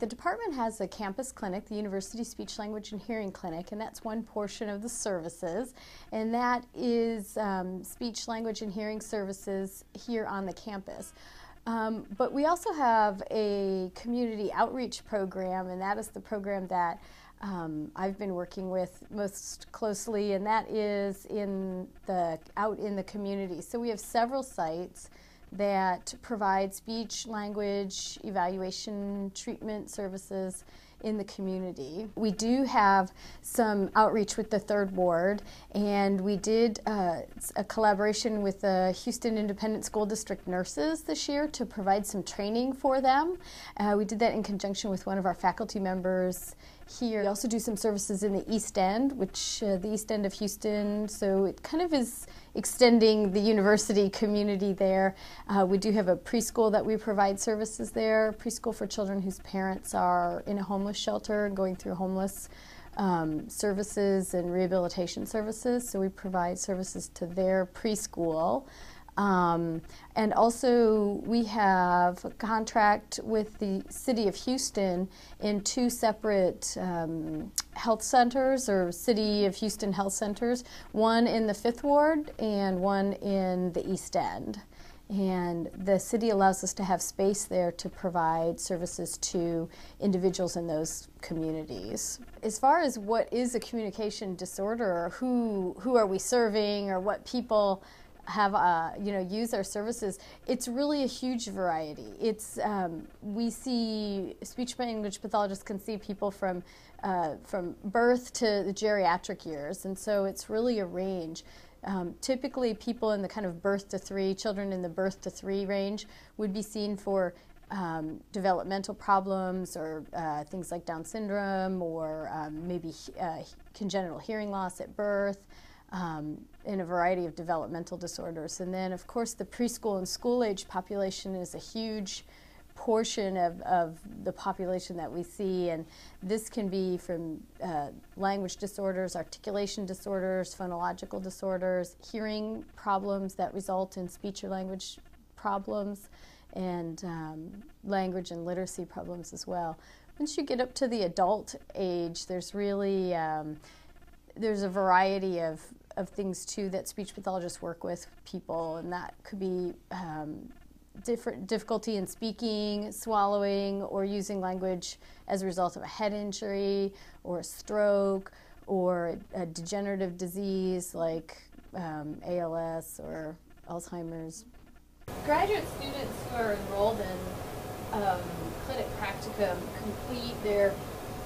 The department has a campus clinic, the University Speech, Language, and Hearing Clinic, and that's one portion of the services. And that is um, speech, language, and hearing services here on the campus. Um, but we also have a community outreach program, and that is the program that um, I've been working with most closely, and that is in the out in the community. So we have several sites that provide speech language evaluation treatment services in the community. We do have some outreach with the third ward, and we did uh, a collaboration with the Houston Independent School District nurses this year to provide some training for them. Uh, we did that in conjunction with one of our faculty members here. We also do some services in the East End, which uh, the East End of Houston, so it kind of is extending the university community there. Uh, we do have a preschool that we provide services there, preschool for children whose parents are in a homeless shelter and going through homeless um, services and rehabilitation services. So we provide services to their preschool. Um, and also, we have a contract with the City of Houston in two separate um, health centers or City of Houston health centers one in the Fifth Ward and one in the East End. And the city allows us to have space there to provide services to individuals in those communities. As far as what is a communication disorder, or who, who are we serving, or what people have uh, you know use our services it's really a huge variety. It's um, we see speech language pathologists can see people from uh, from birth to the geriatric years and so it's really a range. Um, typically people in the kind of birth to three children in the birth to three range would be seen for um, developmental problems or uh, things like Down syndrome or um, maybe uh, congenital hearing loss at birth um, in a variety of developmental disorders. And then, of course, the preschool and school age population is a huge portion of, of the population that we see, and this can be from uh, language disorders, articulation disorders, phonological disorders, hearing problems that result in speech or language problems, and um, language and literacy problems as well. Once you get up to the adult age, there's really um, there's a variety of of things too that speech pathologists work with people, and that could be um, different difficulty in speaking, swallowing, or using language as a result of a head injury or a stroke or a degenerative disease like um, ALS or Alzheimer's. Graduate students who are enrolled in um, clinic practicum complete their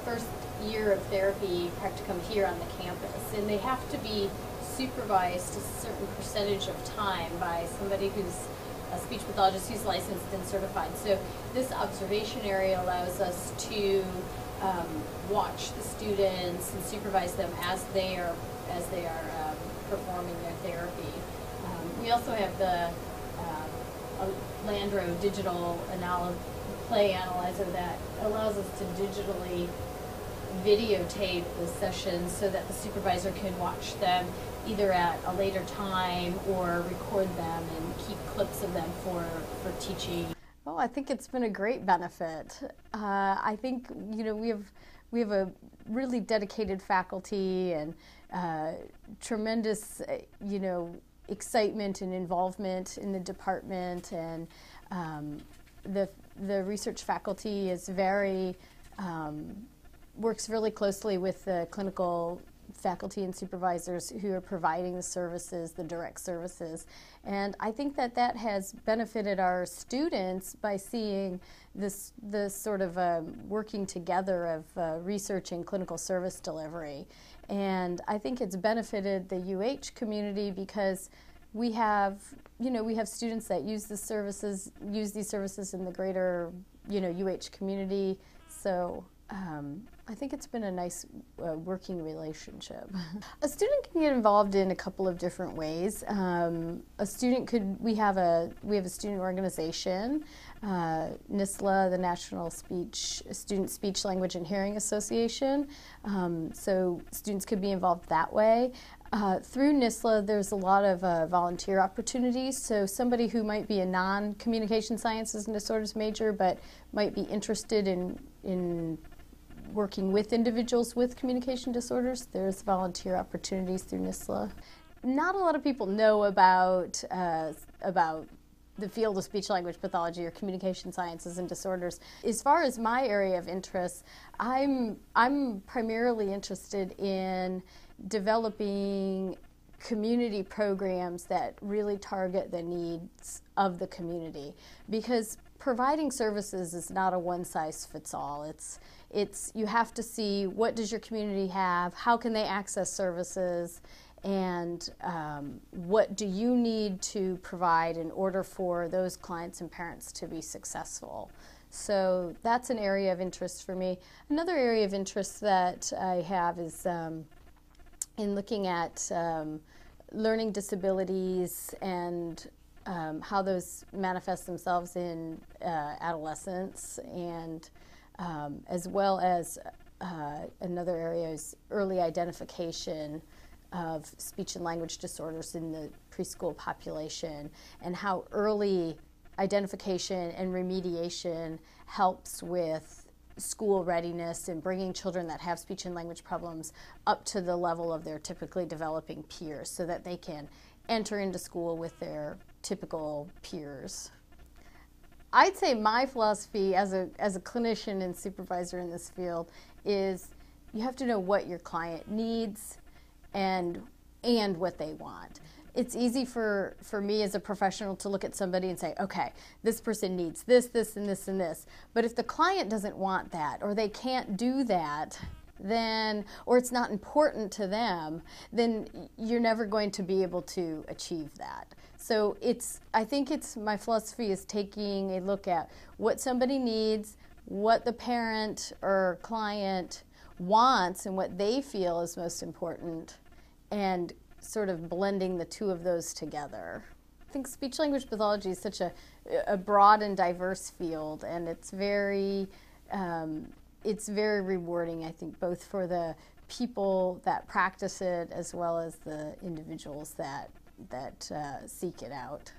first year of therapy practicum here on the campus, and they have to be supervised a certain percentage of time by somebody who's a speech pathologist who's licensed and certified. So this observation area allows us to um, watch the students and supervise them as they are as they are um, performing their therapy. Um, we also have the uh, Landro digital anal play analyzer that allows us to digitally videotape the sessions so that the supervisor can watch them either at a later time or record them and keep clips of them for, for teaching. Oh, I think it's been a great benefit. Uh, I think you know we have we have a really dedicated faculty and uh, tremendous uh, you know excitement and involvement in the department and um, the the research faculty is very um, works really closely with the clinical faculty and supervisors who are providing the services, the direct services. And I think that that has benefited our students by seeing this, this sort of um, working together of uh, research and clinical service delivery. And I think it's benefited the UH community because we have, you know, we have students that use the services, use these services in the greater, you know, UH community. So um, I think it's been a nice uh, working relationship. a student can get involved in a couple of different ways. Um, a student could we have a we have a student organization, uh, NSSLHA, the National Speech Student Speech Language and Hearing Association. Um, so students could be involved that way. Uh, through NSSLHA, there's a lot of uh, volunteer opportunities. So somebody who might be a non-communication sciences and disorders major, but might be interested in in working with individuals with communication disorders. There's volunteer opportunities through NSSLHA. Not a lot of people know about uh, about the field of speech language pathology or communication sciences and disorders. As far as my area of interest, I'm I'm primarily interested in developing community programs that really target the needs of the community because providing services is not a one size fits all it's it's you have to see what does your community have how can they access services and um, what do you need to provide in order for those clients and parents to be successful. So that's an area of interest for me. Another area of interest that i have is um, in looking at um, learning disabilities and um, how those manifest themselves in uh, adolescence, and um, as well as uh, another area is early identification of speech and language disorders in the preschool population, and how early identification and remediation helps with school readiness and bringing children that have speech and language problems up to the level of their typically developing peers so that they can enter into school with their typical peers. I'd say my philosophy as a, as a clinician and supervisor in this field is you have to know what your client needs and, and what they want it's easy for, for me as a professional to look at somebody and say, okay, this person needs this, this, and this, and this. But if the client doesn't want that, or they can't do that, then, or it's not important to them, then you're never going to be able to achieve that. So it's, I think it's, my philosophy is taking a look at what somebody needs, what the parent or client wants, and what they feel is most important, and sort of blending the two of those together. I think speech language pathology is such a, a broad and diverse field, and it's very um, it's very rewarding. I think both for the people that practice it as well as the individuals that that uh, seek it out.